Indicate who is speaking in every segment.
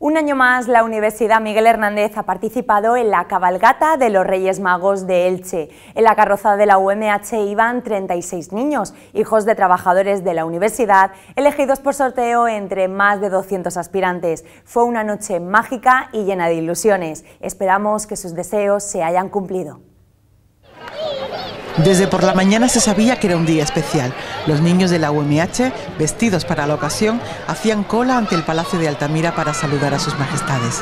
Speaker 1: Un año más, la Universidad Miguel Hernández ha participado en la cabalgata de los Reyes Magos de Elche. En la carroza de la UMH iban 36 niños, hijos de trabajadores de la universidad, elegidos por sorteo entre más de 200 aspirantes. Fue una noche mágica y llena de ilusiones. Esperamos que sus deseos se hayan cumplido.
Speaker 2: Desde por la mañana se sabía que era un día especial. Los niños de la UMH, vestidos para la ocasión, hacían cola ante el Palacio de Altamira para saludar a sus majestades.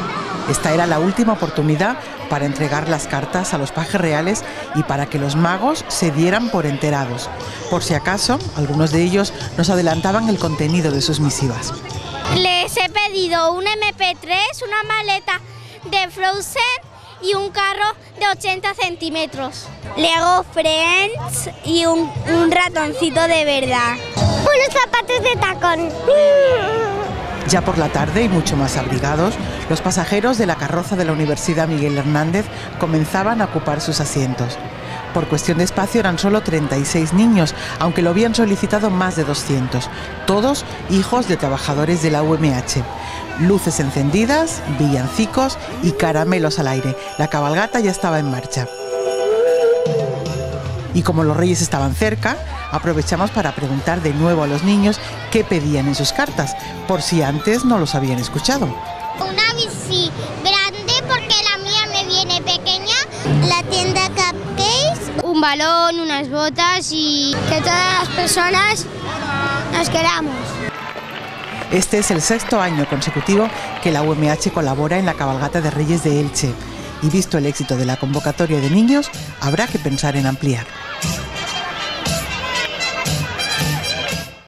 Speaker 2: Esta era la última oportunidad para entregar las cartas a los pajes reales y para que los magos se dieran por enterados. Por si acaso, algunos de ellos nos adelantaban el contenido de sus misivas.
Speaker 3: Les he pedido un MP3, una maleta de Frozen y un carro de 80 centímetros. Lego Friends y un, ratoncito de verdad.
Speaker 4: Unos zapatos de tacón.
Speaker 2: Ya por la tarde y mucho más abrigados, los pasajeros de la carroza de la Universidad Miguel Hernández comenzaban a ocupar sus asientos. Por cuestión de espacio eran solo 36 niños, aunque lo habían solicitado más de 200, todos hijos de trabajadores de la UMH. Luces encendidas, villancicos y caramelos al aire. La cabalgata ya estaba en marcha. Y como los reyes estaban cerca, aprovechamos para preguntar de nuevo a los niños qué pedían en sus cartas, por si antes no los habían escuchado.
Speaker 3: Balón, unas botas y que todas las personas nos queramos.
Speaker 2: Este es el sexto año consecutivo que la UMH colabora en la cabalgata de Reyes de Elche y visto el éxito de la convocatoria de niños, habrá que pensar en ampliar.